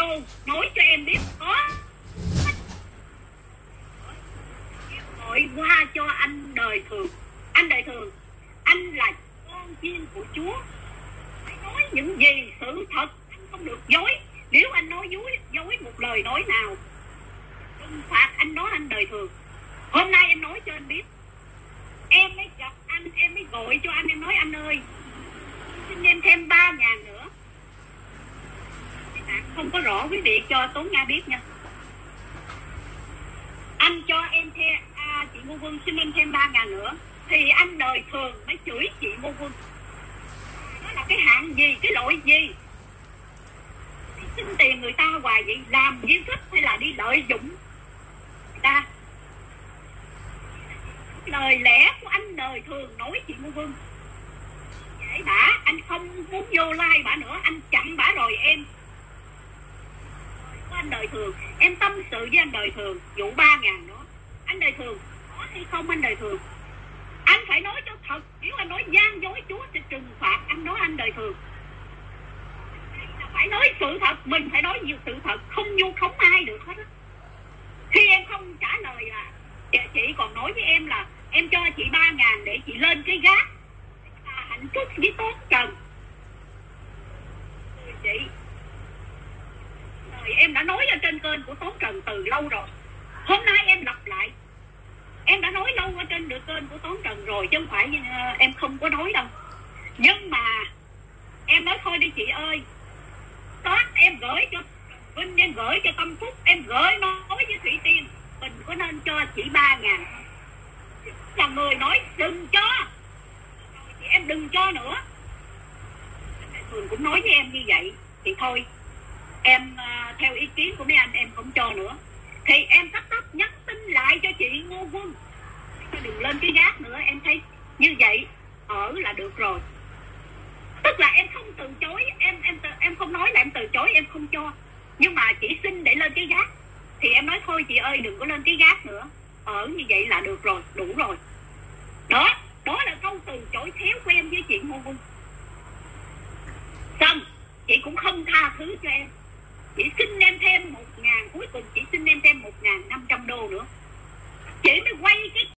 vô, nói cho em biết có gọi qua cho anh đời thường. Anh đời thường, anh là con chiên của chúa. Phải nói những gì sự thật, anh không được dối. Nếu anh nói dối dối một lời nói nào, trừng phạt anh nói anh đời thường. Hôm nay em nói cho anh biết. Em mới gặp anh, em mới gọi cho anh, em nói, anh ơi, xin em thêm ba ngàn nữa không có rõ quý vị cho Tố nga biết nha. Anh cho em thêm à, chị Ngô Quân xin anh thêm ba ngàn nữa. Thì anh đời thường mới chửi chị Ngô Quân. Đó là cái hạng gì cái lỗi gì? Xin tiền người ta hoài vậy làm với thích hay là đi lợi dụng người ta? Lời lẽ của anh đời thường nói chị Ngô Quân. Vậy bả anh không muốn vô like bả nữa anh chặn bả rồi anh đời thường. Em tâm sự với anh đời thường vụ ba ngàn nữa. Anh đời thường có hay không anh đời thường? Anh phải nói cho thật nếu anh nói gian dối chúa sẽ trừng phạt anh nói anh đời thường. Phải nói sự thật mình phải nói nhiều sự thật không vu khống ai được hết á. Khi em không trả lời là chị còn nói với em là em cho chị ba ngàn để chị lên cái gác. À, hạnh phúc với tốt trần. Chị rồi em đã nói ở trên kênh của Tố Trần từ lâu rồi. Hôm nay em lặp lại. Em đã nói lâu ở trên được kênh của Tố Trần rồi Chứ không phải uh, em không có nói đâu. Nhưng mà Em nói thôi đi chị ơi. Có em gửi cho Vinh em gửi cho Tâm Phúc Em gửi nói với Thủy Tiên Mình có nên cho chị ba ngàn. Là người nói đừng cho. Em đừng cho nữa. Thường cũng nói với em như vậy Thì thôi em uh, theo ý kiến của mấy anh em không cho nữa. Thì em tắt tắt nhắn tin lại cho chị Ngô Quân. Đừng lên cái gác nữa em thấy như vậy ở là được rồi. Tức là em không từ chối em em em không nói là em từ chối em không cho. Nhưng mà chỉ xin để lên cái gác. Thì em nói thôi chị ơi đừng có lên cái gác nữa. Ở như vậy là được rồi đủ rồi. Đó đó là câu từ chối khéo của em với chị Ngô Quân. Xong chị cũng không tha thứ cho em chỉ xin em thêm một ngàn